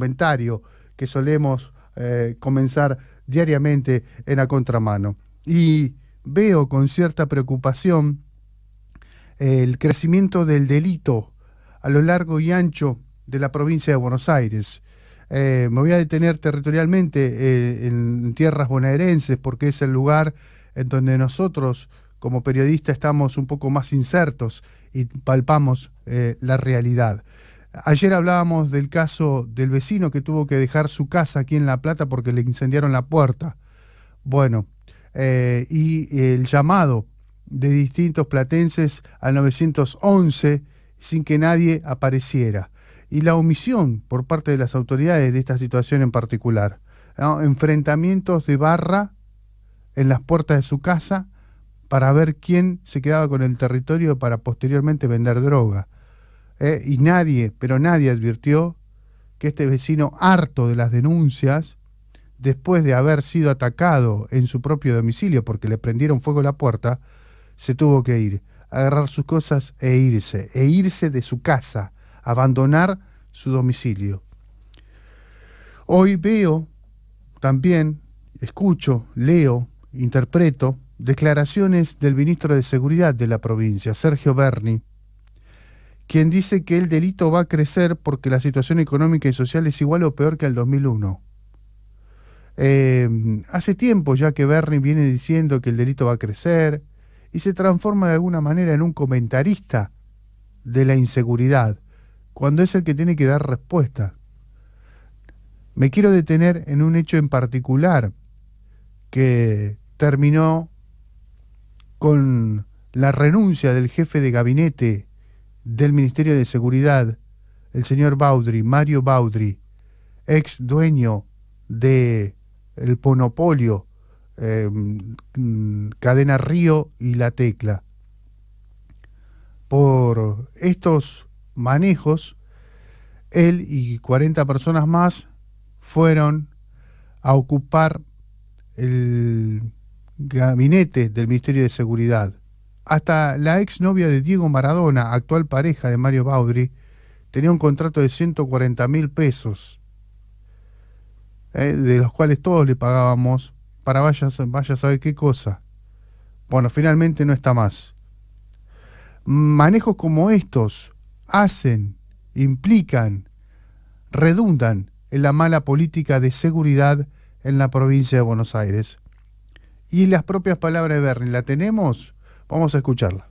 comentario que solemos eh, comenzar diariamente en la contramano. Y veo con cierta preocupación el crecimiento del delito a lo largo y ancho de la provincia de Buenos Aires. Eh, me voy a detener territorialmente eh, en tierras bonaerenses porque es el lugar en donde nosotros como periodistas estamos un poco más insertos y palpamos eh, la realidad. Ayer hablábamos del caso del vecino que tuvo que dejar su casa aquí en La Plata porque le incendiaron la puerta. Bueno, y el llamado de distintos platenses al 911 sin que nadie apareciera y la omisión por parte de las autoridades de esta situación en particular. Enfrentamientos de barra en las puertas de su casa para ver quién se quedaba con el territorio para posteriormente vender droga. ¿Eh? y nadie, pero nadie advirtió que este vecino, harto de las denuncias, después de haber sido atacado en su propio domicilio porque le prendieron fuego la puerta, se tuvo que ir, agarrar sus cosas e irse, e irse de su casa abandonar su domicilio. Hoy veo también, escucho, leo, interpreto declaraciones del ministro de Seguridad de la provincia, Sergio Berni, quien dice que el delito va a crecer porque la situación económica y social es igual o peor que el 2001. Eh, hace tiempo ya que Berni viene diciendo que el delito va a crecer y se transforma de alguna manera en un comentarista de la inseguridad cuando es el que tiene que dar respuesta. Me quiero detener en un hecho en particular que terminó con la renuncia del jefe de gabinete del Ministerio de Seguridad, el señor Baudry, Mario Baudry, ex dueño de el monopolio em, Cadena Río y La Tecla. Por estos manejos, él y 40 personas más fueron a ocupar el gabinete del Ministerio de Seguridad. Hasta la exnovia de Diego Maradona, actual pareja de Mario Baudry, tenía un contrato de 140 mil pesos, eh, de los cuales todos le pagábamos para vaya, vaya a saber qué cosa. Bueno, finalmente no está más. Manejos como estos hacen, implican, redundan en la mala política de seguridad en la provincia de Buenos Aires. Y las propias palabras de Berni, ¿la tenemos? Vamos a escucharla.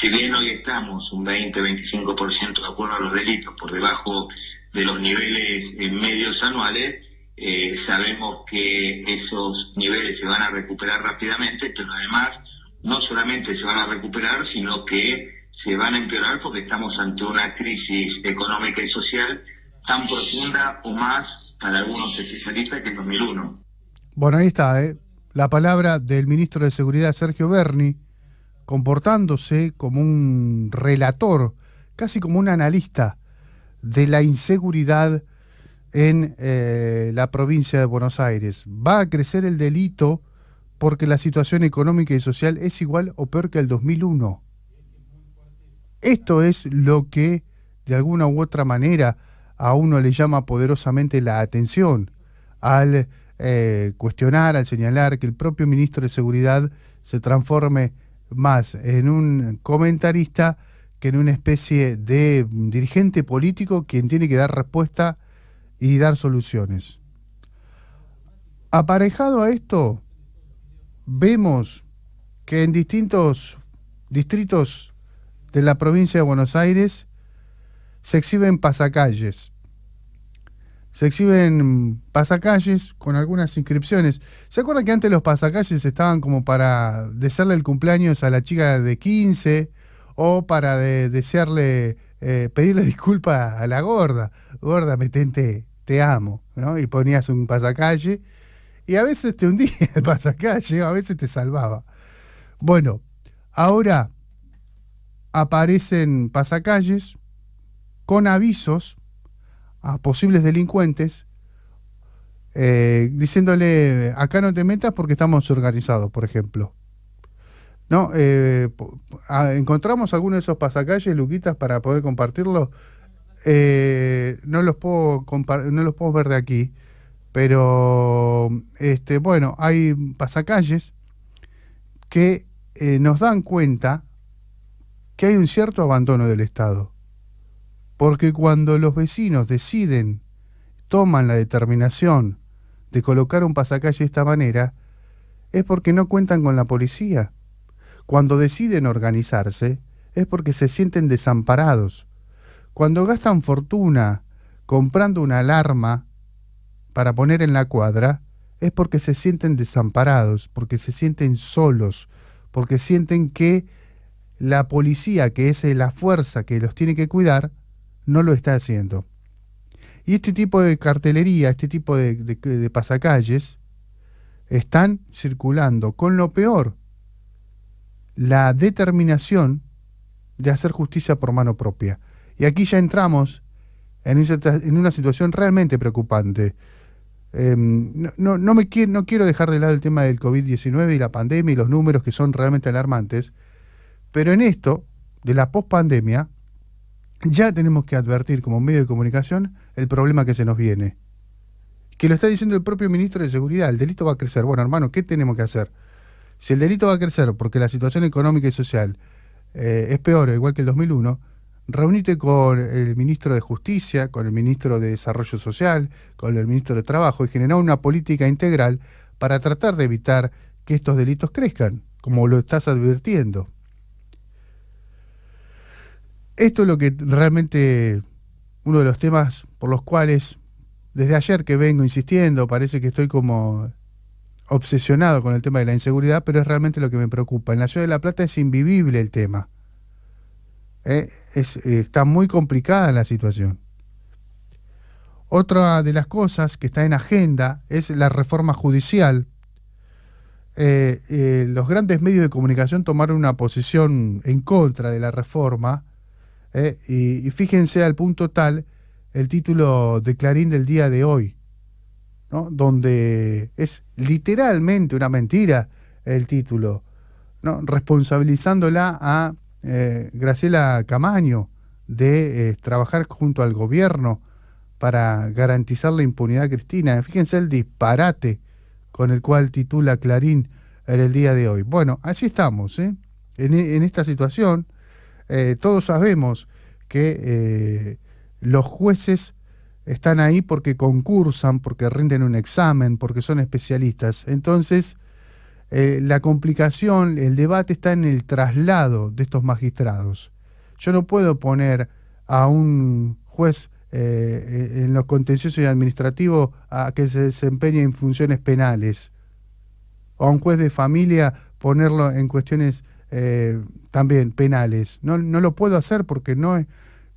Si bien hoy estamos un 20-25% de acuerdo a los delitos por debajo de los niveles medios anuales, eh, sabemos que esos niveles se van a recuperar rápidamente, pero además no solamente se van a recuperar, sino que se van a empeorar porque estamos ante una crisis económica y social tan profunda o más para algunos especialistas que en 2001. Bueno, ahí está, ¿eh? la palabra del ministro de Seguridad Sergio Berni, comportándose como un relator, casi como un analista de la inseguridad en eh, la provincia de Buenos Aires. Va a crecer el delito porque la situación económica y social es igual o peor que el 2001. Esto es lo que de alguna u otra manera a uno le llama poderosamente la atención al eh, cuestionar, al señalar que el propio ministro de Seguridad se transforme más en un comentarista que en una especie de dirigente político quien tiene que dar respuesta y dar soluciones. Aparejado a esto, vemos que en distintos distritos de la provincia de Buenos Aires se exhiben pasacalles. Se exhiben pasacalles con algunas inscripciones. ¿Se acuerdan que antes los pasacalles estaban como para desearle el cumpleaños a la chica de 15 o para desearle, eh, pedirle disculpas a la gorda? Gorda, me tenté, te amo, ¿no? Y ponías un pasacalle y a veces te hundía el pasacalle, a veces te salvaba. Bueno, ahora aparecen pasacalles con avisos a posibles delincuentes eh, diciéndole acá no te metas porque estamos organizados, por ejemplo. ¿No? Eh, ¿Encontramos alguno de esos pasacalles, Luquitas, para poder compartirlo? eh, no, los puedo no los puedo ver de aquí, pero este, bueno, hay pasacalles que nos dan cuenta que hay un cierto abandono del Estado. Porque cuando los vecinos deciden, toman la determinación de colocar un pasacalle de esta manera, es porque no cuentan con la policía. Cuando deciden organizarse, es porque se sienten desamparados. Cuando gastan fortuna comprando una alarma para poner en la cuadra, es porque se sienten desamparados, porque se sienten solos, porque sienten que la policía, que es la fuerza que los tiene que cuidar, no lo está haciendo. Y este tipo de cartelería, este tipo de, pasacalles, están circulando con lo peor, la determinación de hacer justicia por mano propia. Y aquí ya entramos en una situación realmente preocupante. Em, no, no, me quiero, no quiero dejar de lado el tema del COVID-19 y la pandemia y los números que son realmente alarmantes, pero en esto, de la pospandemia, ya tenemos que advertir como medio de comunicación el problema que se nos viene. Que lo está diciendo el propio ministro de Seguridad, el delito va a crecer. Bueno, hermano, ¿qué tenemos que hacer? Si el delito va a crecer porque la situación económica y social eh, es peor, igual que el 2001, reunite con el ministro de Justicia, con el ministro de Desarrollo Social, con el ministro de Trabajo y generar una política integral para tratar de evitar que estos delitos crezcan, como lo estás advirtiendo. Esto es lo que realmente uno de los temas por los cuales desde ayer que vengo insistiendo, parece que estoy como obsesionado con el tema de la inseguridad, pero es realmente lo que me preocupa. En la ciudad de La Plata es invivible el tema. ¿eh? Es, eh, está muy complicada la situación. Otra de las cosas que está en agenda es la reforma judicial. Eh, los grandes medios de comunicación tomaron una posición en contra de la reforma y, y, fíjense al punto tal el título de Clarín del día de hoy, ¿no? donde es literalmente una mentira el título, ¿no? responsabilizándola a eh, Graciela Camaño de eh, trabajar junto al gobierno para garantizar la impunidad cristina. Fíjense el disparate con el cual titula Clarín en el día de hoy. Bueno, así estamos, ¿eh? en, esta situación. Todos sabemos que los jueces están ahí porque concursan, porque rinden un examen, porque son especialistas. Entonces, eh, la complicación, el debate está en el traslado de estos magistrados. Yo no puedo poner a un juez eh, eh, en los contenciosos y administrativos a que se desempeñe en funciones penales, o a un juez de familia ponerlo en cuestiones también penales. No, no lo puedo hacer porque no,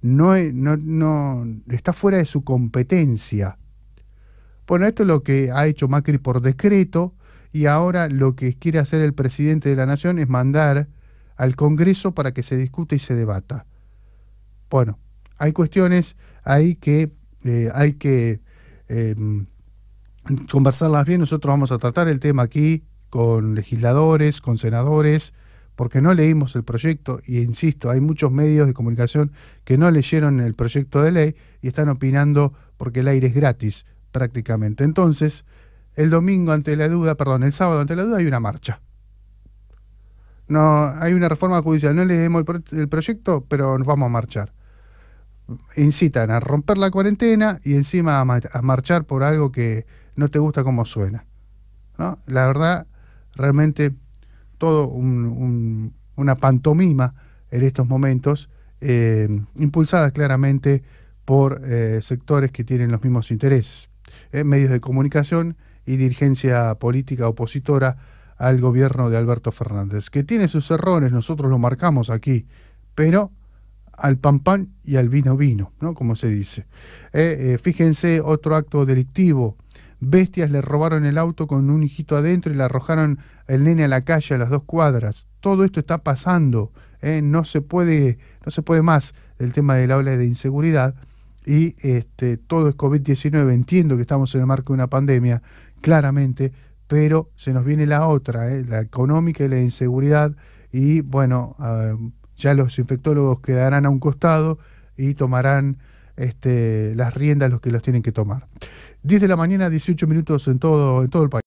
no, no, no está fuera de su competencia. Bueno, esto es lo que ha hecho Macri por decreto, y ahora lo que quiere hacer el presidente de la Nación es mandar al Congreso para que se discute y se debata. Bueno, hay cuestiones ahí que eh, hay que em, conversarlas bien. Nosotros vamos a tratar el tema aquí con legisladores, con senadores, porque no leímos el proyecto y insisto, hay muchos medios de comunicación que no leyeron el proyecto de ley y están opinando porque el aire es gratis prácticamente. Entonces, el domingo ante la duda, perdón, el sábado ante la duda hay una marcha. No, hay una reforma judicial, no leemos el, proyecto, pero nos vamos a marchar. Incitan a romper la cuarentena y encima a, marchar por algo que no te gusta como suena. ¿no? La verdad, realmente todo una pantomima en estos momentos, eh, impulsada claramente por eh, sectores que tienen los mismos intereses. Eh, medios de comunicación y dirigencia política opositora al gobierno de Alberto Fernández, que tiene sus errores, nosotros lo marcamos aquí, pero al pan pan y al vino vino, ¿no? Como se dice. Fíjense, otro acto delictivo. Bestias le robaron el auto con un hijito adentro y le arrojaron el nene a la calle a las dos cuadras. Todo esto está pasando. ¿eh? No, se puede, no se puede más el tema del aula de inseguridad y este, todo es COVID-19. Entiendo que estamos en el marco de una pandemia, claramente, pero se nos viene la otra, ¿eh? la económica y la inseguridad, y bueno, ah, ya los infectólogos quedarán a un costado y tomarán este, las riendas los que los tienen que tomar. 10 de la mañana, 18 minutos en todo, en todo el país.